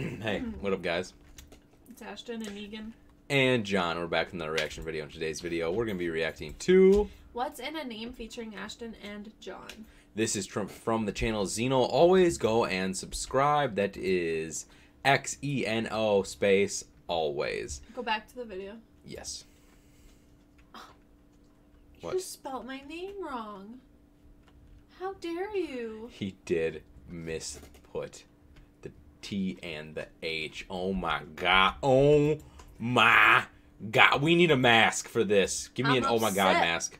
hey, what up, guys? It's Ashtyn and Megan. And Jon, we're back from the reaction video. In today's video, we're going to be reacting to. What's in a name featuring Ashtyn and Jon? This is from, from the channel Xeno. Always go and subscribe. That is X E N O space always. Go back to the video. Yes. You What? spelt my name wrong. How dare you? He did misput T and the H. Oh my god. Oh my god. We need a mask for this. Give me I'm an oh my god mask.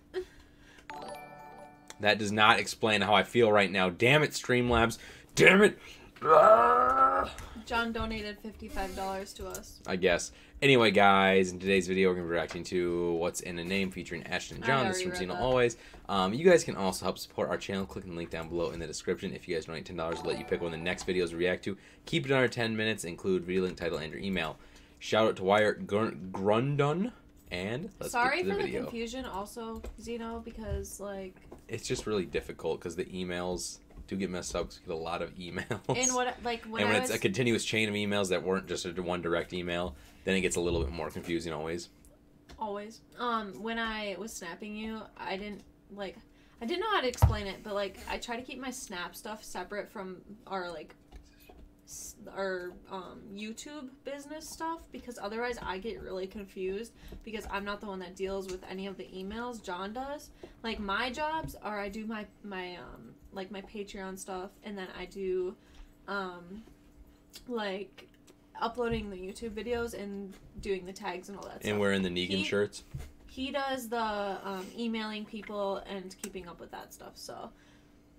That does not explain how I feel right now. Damn it, Streamlabs. Damn it. Ah. John donated $55 to us. I guess. Anyway, guys, in today's video, we're going to be reacting to What's in a Name featuring Ashtyn and Jon. This is from already read Xeno that. Always. Um, you guys can also help support our channel. Clicking the link down below in the description. If you guys donate $10, we'll let you pick one of the next videos to react to. Keep it under 10 minutes. Include video link, title, and your email. Shout out to Wyatt Grun- Grundon. And let's Sorry get to the for the confusion also, Xeno, because, like, it's just really difficult because the emails do get messed up 'cause we get a lot of emails. and what, like, when and when I it's a continuous chain of emails that weren't just a one direct email, then it gets a little bit more confusing always. Always. Um, when I was snapping you, I didn't like I didn't know how to explain it, but like I try to keep my snap stuff separate from our like our um YouTube business stuff because otherwise I get really confused because I'm not the one that deals with any of the emails. Jon does. Like my jobs are I do my my um like my Patreon stuff and then I do um like uploading the YouTube videos and doing the tags and all that stuff. And we're the Negan He- shirts. He does the um, emailing people and keeping up with that stuff. So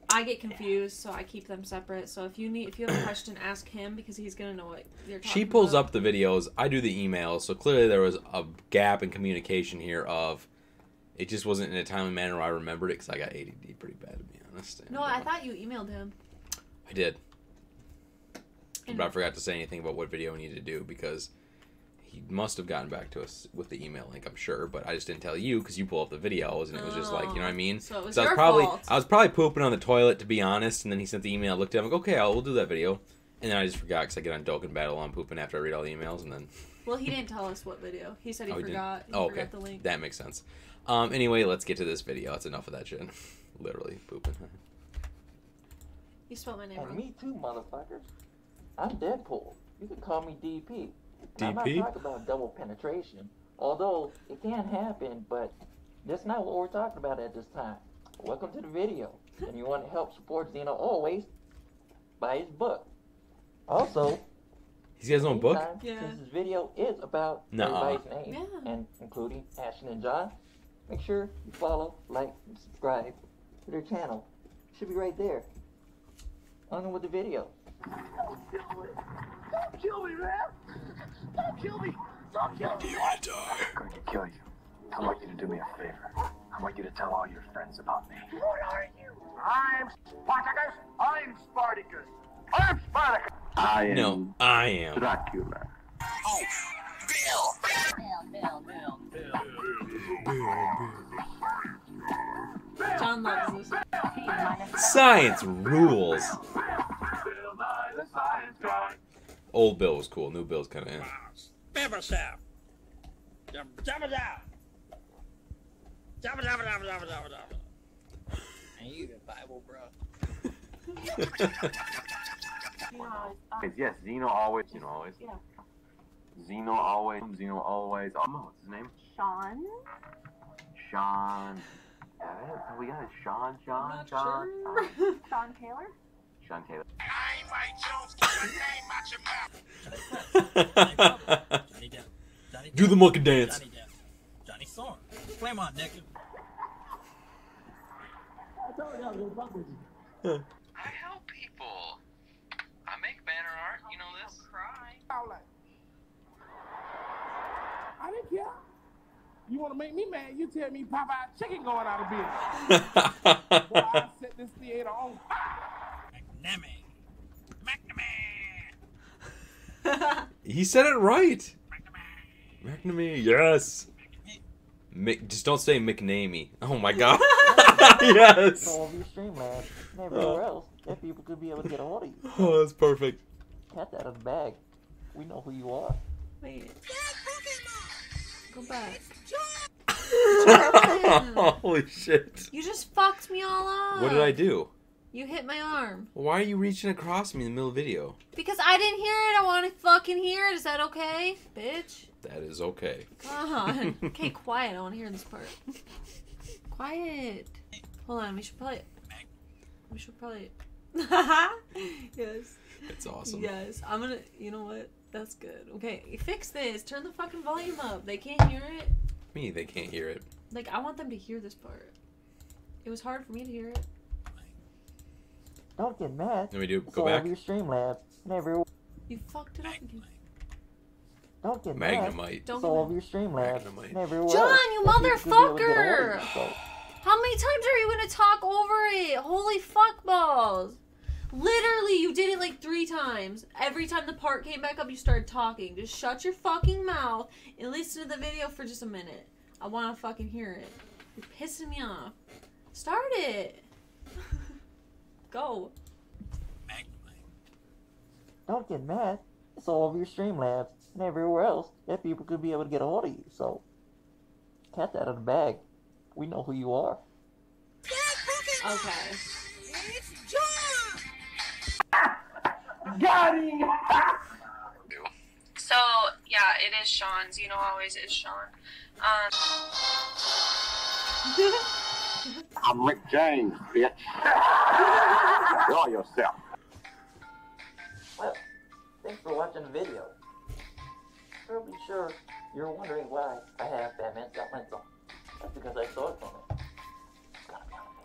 I get confused, so I keep them separate. So if you need, if you have a question, ask him because he's gonna know what you're talking. She pulls about. up the videos. I do the emails. So clearly there was a gap in communication here. Of it just wasn't in a timely manner. Where I remembered it because I got ADD pretty bad to be honest. No, I thought you emailed him. I did, And but I forgot to say anything about what video we needed to do because he must have gotten back to us with the email link. I'm sure, but I just didn't tell you because you pull up the videos and it was just like you know what I mean. Oh, so it was So I was probably fault. I was probably pooping on the toilet to be honest, and then he sent the email. I looked at him, like, okay, I'll we'll do that video, and then I just forgot because I get on Dokkan Battle on pooping after I read all the emails, and then Well, he didn't tell us what video. He said he Oh, forgot. He Oh, okay. forgot the link. that makes sense. Um, anyway, let's get to this video. That's enough of that shit. Literally pooping. You spelled my name And wrong. me too, motherfuckers. I'm Deadpool. You can call me DP. Now, I'm not talking about double penetration, although it can happen, but that's not what we're talking about at this time. Welcome to the video. and you want to help support Xeno always, buy his book. Also, He's got his own book. meantime, Yeah. since this video is about Nuh-uh. everybody's name, Yeah. and including Ashtyn and Jon, make sure you follow, like, and subscribe to their channel. It Should be right there. On with the video. Don't kill me, Don't kill me, man! Don't kill me! Don't kill me! Do you want to die? I'm going to kill you. I want you to do me a favor. I want you to tell all your friends about me. What are you? I'm Spartacus! I'm Spartacus! I'm Spartacus! I am No, I am. Dracula. Jon loves this. Science rules. Bill Nye the Science Guy! Old Bill was cool. New Bill's kind of. Eh. Pepper sap. Jabba jabba jab. Jabba jabba jabba jabba jabba jabba. And you the Bible, bro. Yes, yes, Xeno always, Xeno always. Yeah. Xeno always, Xeno always. Oh, what's his name? Sean. Sean. Yeah, that's- we got it. Sean, Sean, not Sean, sure. Sean, Sean Taylor. Sean Taylor. Johnny Depp. Johnny Do the Depp. monkey dance. Johnny Depp. Johnny Storm. Flame on, nigga. I help people. I make banner art. You know this. I didn't care. You want to make me mad? You tell me Popeye Chicken going out of business. Boy, I set this theater on fire. McNamee. McNamee. he said it right. McNamee, yes. Mick, just don't say McNamee. Oh my god. yes. So of your Streamlabs and everywhere uh. else, that people could be able to get a hold of you. Oh, that's perfect. Cat that out of the bag. We know who you are. Wait. Go back. Holy shit. You just fucked me all up. What did I do? You hit my arm. Why are you reaching across me in the middle of the video? Because I didn't hear it. I want to fucking hear it. Is that okay, bitch? That is okay. Come on. okay, quiet. I want to hear this part. quiet. Hold on. We should play it. We should it. yes. That's awesome. Yes. I'm gonna. You know what? That's good. Okay, fix this. Turn the fucking volume up. They can't hear it. Me, they can't hear it. Like I want them to hear this part. It was hard for me to hear it. Don't get mad. Let me do It's go all back. over your Streamlabs and everywhere. You fucked it up again. Don't get mad. Magnemite. Don't It's all get over your Streamlabs Magnemite. and everywhere. Jon, you that people could be able to get a hold of motherfucker! How many times are you gonna talk over it? Holy fuck balls! Literally, you did it like three times. Every time the part came back up, you started talking. Just shut your fucking mouth and listen to the video for just a minute. I want to fucking hear it. You're pissing me off. Start it. Go. Don't get mad. It's all over your Streamlabs and everywhere else that people could be able to get a hold of you. So, cat that out of the bag. We know who you are. Okay. Got him! So yeah, it is Sean's. You know, always is Sean. Um, I'm Rick James, bitch. Enjoy yourself. Well, thanks for watching the video. Probably sure you're wondering why I have Batman Supplemental. That's because I saw it from it. It's gonna be on the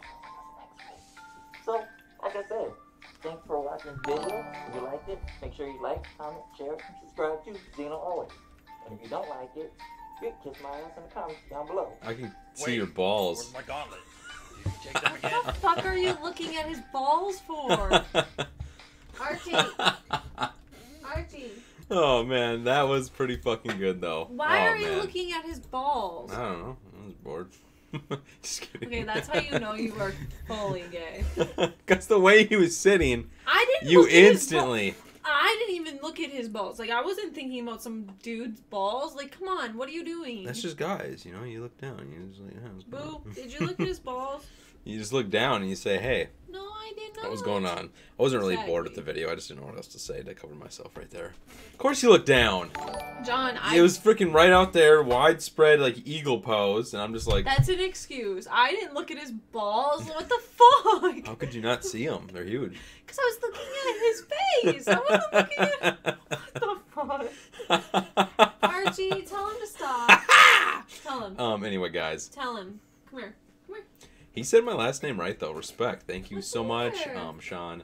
next week. So, like I said, thanks for watching the video. If you liked it, make sure you like, comment, share, and subscribe to Xeno Always. And if you don't like it, you can kiss my ass in the comments down below. I can see Wait, your balls. Where's my gauntlet? You can take them again. What the fuck are you looking at his balls for? Archie. Archie. oh man, that was pretty fucking good though. Why oh, are you man. looking at his balls? I don't know. I was bored. Just kidding. Okay, that's how you know you are fully gay. Because the way he was sitting, I didn't. you look at his instantly. I didn't even look at his balls. Like I wasn't thinking about some dude's balls. Like, come on, what are you doing? That's just guys, you know. You look down, you just like, oh, yeah, Boo. Did you look at his balls? You just look down and you say, "Hey, No, I did not. What was going on?" I wasn't really bored with the video. I just didn't know what else to say to cover myself right there. Of course, you look down. Jon, I. It was freaking right out there, widespread like eagle pose, and I'm just like, That's an excuse. I didn't look at his balls. What the fuck? how could you not see them? They're huge. Because I was looking at his face. I wasn't looking at. What the fuck? Archie, tell him to stop. Tell him. um. Anyway, guys, Tell him. Come here. He said my last name right though. Respect. Thank you What's so much, um, Sean.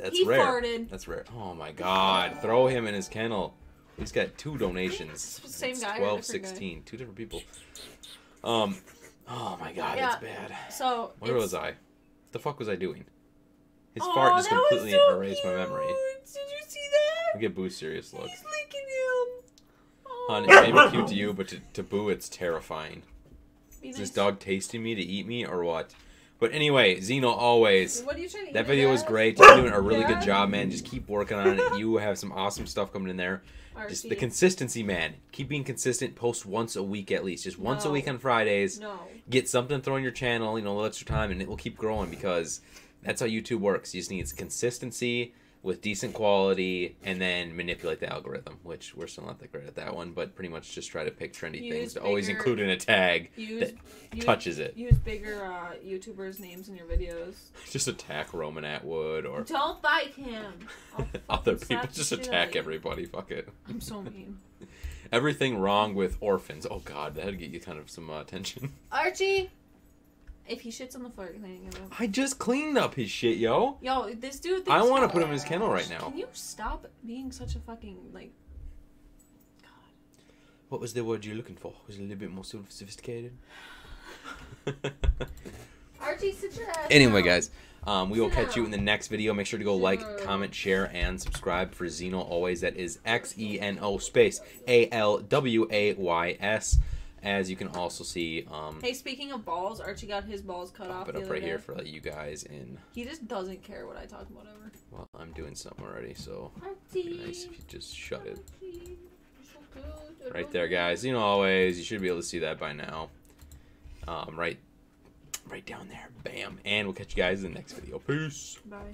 That's he rare. farted. That's rare. Oh my God! Throw him in his kennel. He's got two donations. Same It's guy or 12, different guy? 16. Two different people. Um. Oh my God! Yeah. It's bad. So. Where it's- was I? What the fuck was I doing? His fart just completely so erased my memory. Did you see that? Look at Boo's serious look. He's licking him. Hon, Aw. it may be cute to you, but to, to Boo, it's terrifying. Be Is nice. this dog tasting me to eat me or what? But anyway, Xeno always. What are you trying to That video was great. You're doing a really Yeah. good job, man. Just keep working on it. You have some awesome stuff coming in there. Just the consistency, man. Keep being consistent. Post once a week at least. Just once a week on Fridays. No. Get something thrown your channel, you know, let your time, and it will keep growing because that's how YouTube works. You just need consistency with decent quality and then manipulate the algorithm, which we're still not that great at that one, but pretty much just try to pick trendy Use things to always include in a tag Use, that use touches it. Use bigger uh, YouTubers' names in your videos. Just attack Roman Atwood or Don't fight him. Other people. Just attack everybody. Fuck it. I'm so mean. Everything wrong with orphans. Oh god, that'd get you kind of some uh, attention. Archie, if he shits on the floor, you're cleaning it up. I just cleaned up his shit, yo. Yo, this dude. I want to put him in his kennel right now. Can you stop being such a fucking like? God. What was the word you're looking for? Was it a little bit more sophisticated? Archie, sit your ass. anyway, down. guys, um, we will catch you in the next video. Make sure to go like, comment, share, and subscribe for Xeno always. That is X E N O space A L W A Y S. as you can also see, um, Hey, speaking of balls, Archie got his balls cut off it up right day. here for like, you guys. And He just doesn't care what I talk about ever. well, I'm doing something already, so Archie. nice if you just shut it. Archie, you're so Right there, guys. You know, always you should be able to see that by now. Um, right, right down there. Bam. And we'll catch you guys in the next video. Peace. Bye.